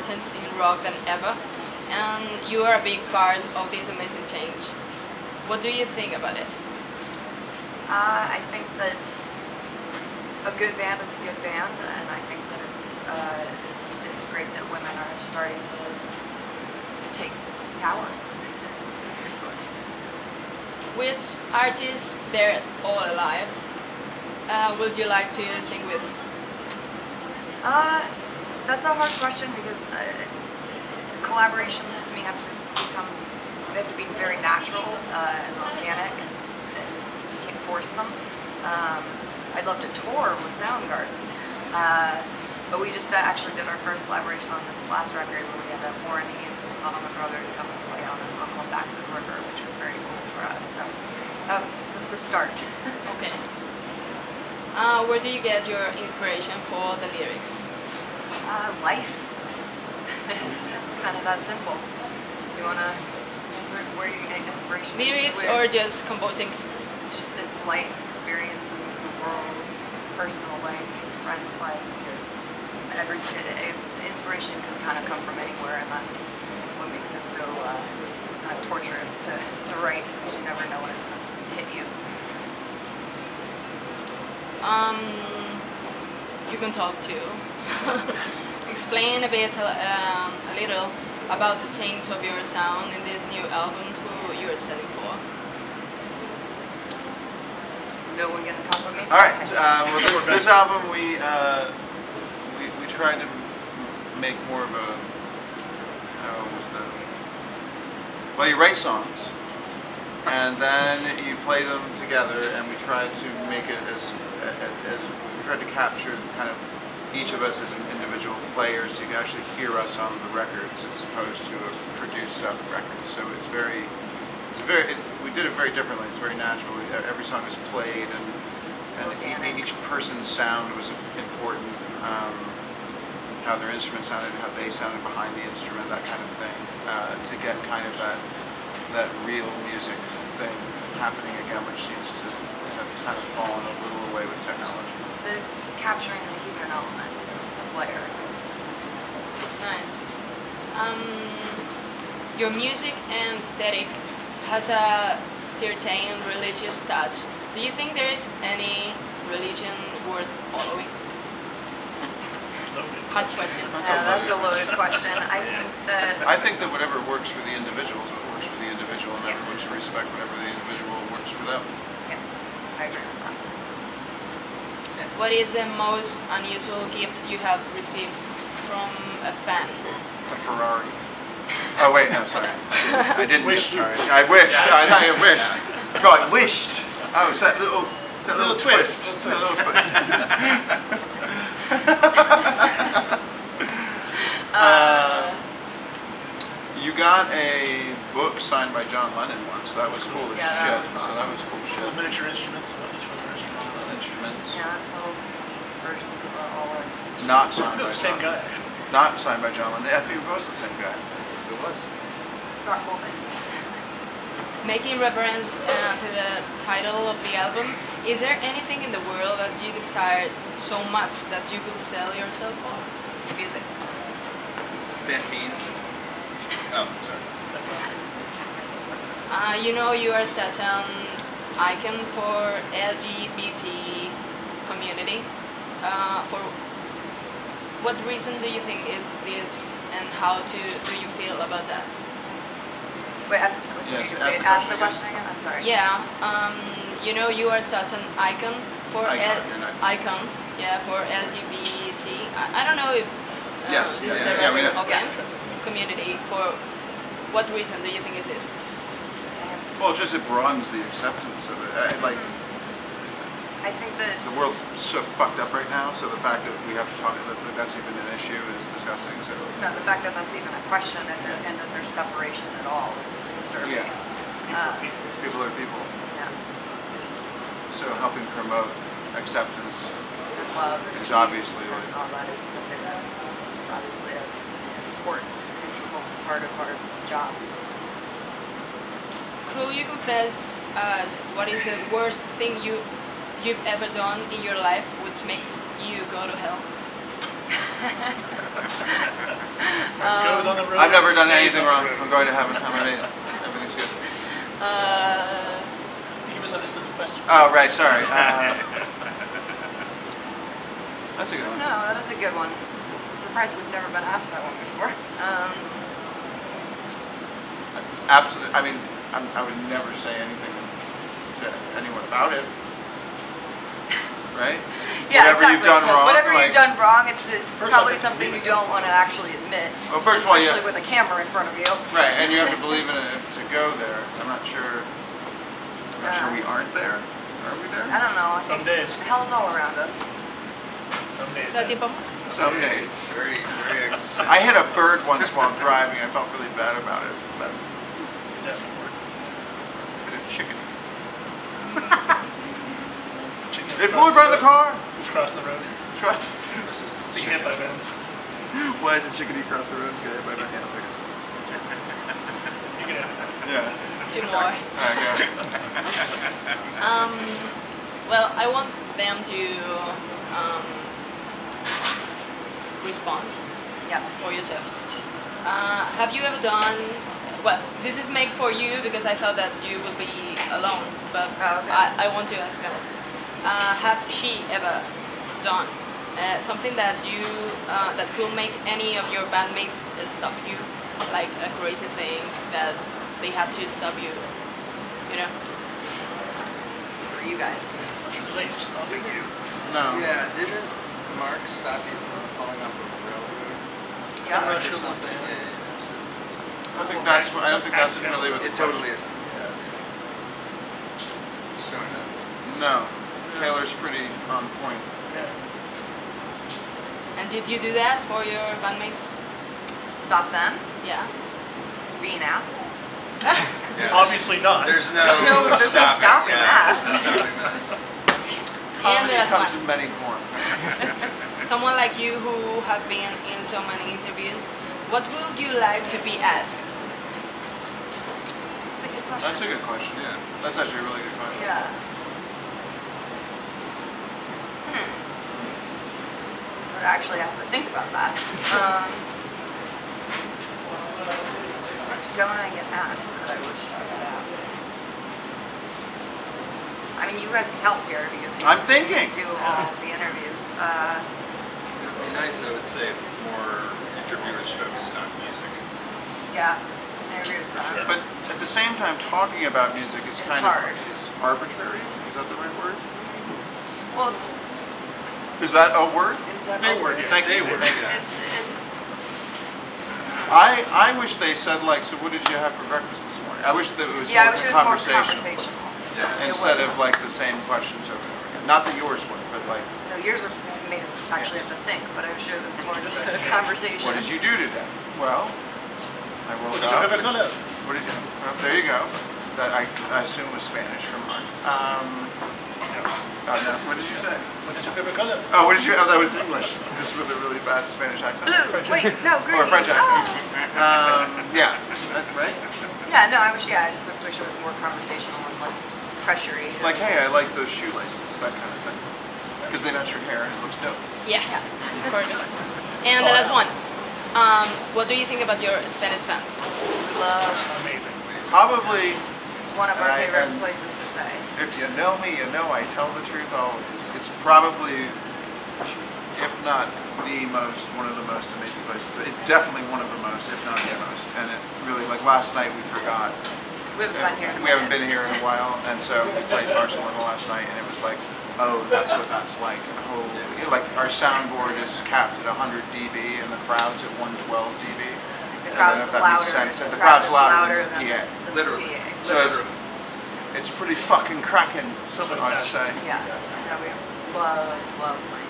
importance in rock than ever, and you are a big part of this amazing change. What do you think about it? Uh, I think that a good band is a good band, and I think that it's, uh, it's, it's great that women are starting to take power. Which artists, they're all alive, uh, would you like to sing with? Uh, that's a hard question because uh, collaborations to me have to become, they have to be very natural uh, and organic, and, and so you can't force them. Um, I'd love to tour with Soundgarden. Uh, but we just uh, actually did our first collaboration on this last record where we had uh, Warren Haynes and the Allman Brothers come and play on a song called Back to the River, which was very cool for us. So that was, was the start. okay. Uh, where do you get your inspiration for the lyrics? Uh, life. it's, it's kind of that simple. You wanna, where, where are you getting inspiration? Lyrics Where- or just composing? just it's life experiences, the world, personal life, your friends' lives, your every inspiration can kind of come from anywhere, and that's what makes it so uh, kind of torturous to, to write, because you never know when it's going to hit you. Um, you can talk too. Explain a bit, um, a little about the change of your sound in this new album, who you're selling for. No one going to talk with me. All right. Uh, well, this, this album we, uh, we we tried to make more of a how was the well you write songs and then you play them together and we tried to make it as as we tried to capture kind of each of us as an individual player so you can actually hear us on the records as opposed to a produced up record. So it's very it's very. It, we did it very differently. It's very natural. We- Every song is played, and and each person's sound was important. Um, how their instrument sounded, how they sounded behind the instrument, that kind of thing, uh, to get kind of that that real music thing happening again, which seems to have kind of fallen a little away with technology. the capturing the human element of the player. Nice. Um, your music and aesthetic has a certain religious touch. Do you think there is any religion worth following? Hard question. That's Yeah, a that's a loaded- loaded question. I think that I think that whatever works for the individual is what works for the individual, and Yeah. everyone should respect whatever the individual works for them. yes, I agree with that. What is the most unusual gift you have received from a fan? A Ferrari. Oh wait, no, sorry. I didn't. Wished. Sorry. I wished. I, I wished. No, I wished. Oh, it's that little. It's that Little little, twist, twist. little twist. Uh, You got a book signed by John Lennon once. That was cool as Yeah, that shit. was So that was cool Little shit. miniature instruments, what each one instruments. Instruments. yeah, little mini versions of all our Not signed No, by the same John. guy, actually. Not signed by John Lennon. I think it was the same guy. It was. Not cool things. Making reference uh, to the title of the album, is there anything in the world that you desire so much that you could sell yourself for? Music. Pantene. Oh, sorry. Uh, you know you are such an icon for LGBT community. Uh, for what reason do you think is this, and how to do you feel about that? Wait, I'm just listening. Yes, you ask say, the ask the question question again. I'm sorry. Yeah, um, you know you are such an icon for Icon, L- you're icon, yeah, for LGBT. I, I don't know if uh, Yes, this yeah, is yeah, the yeah, right we know. okay Yeah. community. For what reason do you think is this? Well, just it broadens the acceptance of it. I, like I think that the world's so fucked up right now, so the fact that we have to talk that, that that's even an issue is disgusting. So no, the fact that that's even a question and, that and that there's separation at all is disturbing. Yeah. People Uh, are people. people are people. yeah. So helping promote acceptance. And love and It's peace obviously and like- all that is something that is obviously an important, integral part of our job. Could you confess us what is the worst thing you you've ever done in your life which makes you go to hell? Goes on the road. I've never done anything wrong. I'm going to heaven. I'm amazing. Everything's good. Uh, You misunderstood the question. Oh, right. Sorry. Uh, that's a good one. No, that is a good one. I'm surprised we've never been asked that one before. um, Absolutely. I mean, I'm, I would never say anything to anyone about it. Right? Yeah, Whatever you've done wrong. Whatever like- you've done wrong, it's, it's probably off, something you don't want to actually admit. Well, first of all, especially with a camera in front of you. Right, and you have to believe in it to go there. I'm not sure. I'm not sure we aren't there. Are we there? I don't know. I Some think days. Hell's all around us. Some days. sa man. tipo, Some days. Very, very existential. I hit a bird once while driving. I felt really bad about it. That Is that some word? hit a chicken. Chicken It across flew in front of the car. Just crossing the road. Try. Being hit by a van. Why is a chickadee cross the road? Get hit by a van. Yeah, second. You can have. Yeah. two more. Alright, go. Um, well, I want them to um, respond Yes. for yourself. Uh, have you ever done? Well, this is made for you because I thought that you would be alone, but Oh, okay. I, I want to ask them. Uh, have she ever done uh, something that you uh, that could make any of your bandmates uh, stop you, like a crazy thing that they have to stop you? You know? This is for you guys. She's really stopping you. No. Yeah, didn't Mark stop you from falling off a railroad? Yeah. Or sure what something? to say. Yeah, I don't think that's. I don't think that's really what. yeah. the It totally isn't. Yeah. Just throwing it. No. Taylor's pretty on point. Yeah. And did you do that for your bandmates? Stop them Yeah. from being assholes. Yeah. Obviously not. There's no, There's no- there's no stopping yeah, that. There's no stopping that. Comedy there's comes one. in many forms. Someone like you who have been in so many interviews, what would you like to be asked? That's a good question. That's a good question. Yeah. That's actually a really good question. Yeah. Hmm. I would actually have to think about that. Um, what don't I get asked that I wish I got asked? I mean, you guys can help here because you I'm thinking. do all the interviews. Uh, It'd be nice, I would say, if more interviewers focused on music. yeah, I agree with that. But at the same time, talking about music is It's kind hard. of is arbitrary. Is that the right word? Well, it's Is that a word? is that It's a a word, yeah. Thank Say you. word, yeah. It's it's I I wish they said like, so what did you have for breakfast this morning? I wish that it was yeah. I more wish it was more conversational, conversational. Yeah. Instead of like the same questions over and over again. Not that yours were, but like, No, yours are, made us actually have to think, but I'm sure it was more just a conversation. what did you do today? Well, I woke What did you up. have a color? What did you? Well, there you go. That I, I assume was Spanish from Mark. Um, oh, no. What did you say? What is your favorite color? Oh, what did you? Oh, that was English. Just with a really bad Spanish accent. Blue. French Wait, no, green. Or French accent. Ah. Um, yeah. That- Right? Yeah, no, I wish. Yeah, I just wish it was more conversational and less pressury. Like, hey, I like those shoelaces, that kind of thing. Because they match your hair and it looks dope. Yes, of course. And the last one. Um, what do you think about your Spanish fans? love Amazing. Probably, one of our I- favorite and- places to say. if you know me, you know I tell the truth always. It's probably, if not the most, one of the most amazing places. It's definitely one of the most, if not the most. And it really, like last night, we forgot. We haven't been here in a We haven't been here in a while, and so we played Barcelona last night, and it was like, oh, that's what that's like. And oh, you know, like our soundboard is capped at 100 dB, and the crowd's at 112 dB. The I don't know crowd's if that louder. makes sense. The, The crowd crowd's is louder louder than than the the, PA. the Literally. PA. So it's, it's pretty fucking cracking, So much I'd say. Yeah, no, we love, love playing